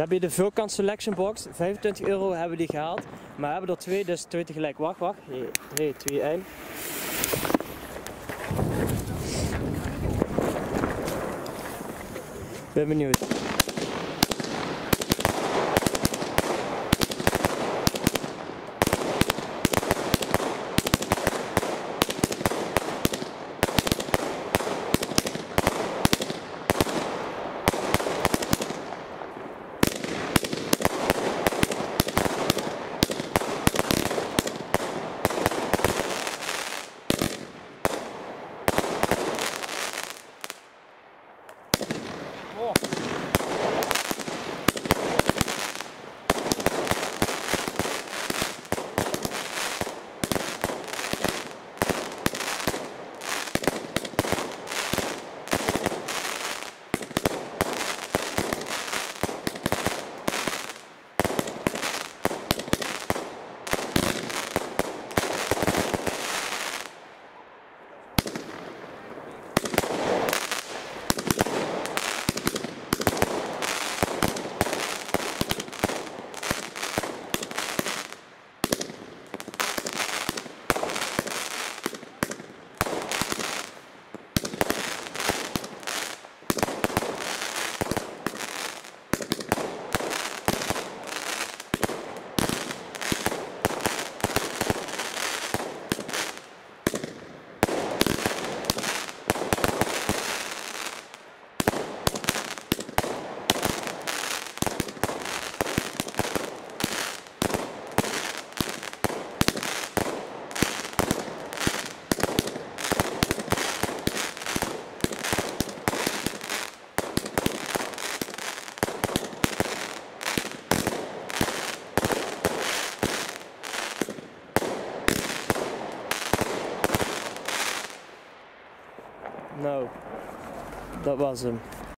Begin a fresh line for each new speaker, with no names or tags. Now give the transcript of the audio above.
heb je de Vulcan Selection Box. 25 euro hebben we die gehaald. Maar we hebben er twee, dus twee tegelijk. Wacht, wacht. 3, 2, 1. Ben benieuwd. No, that wasn't.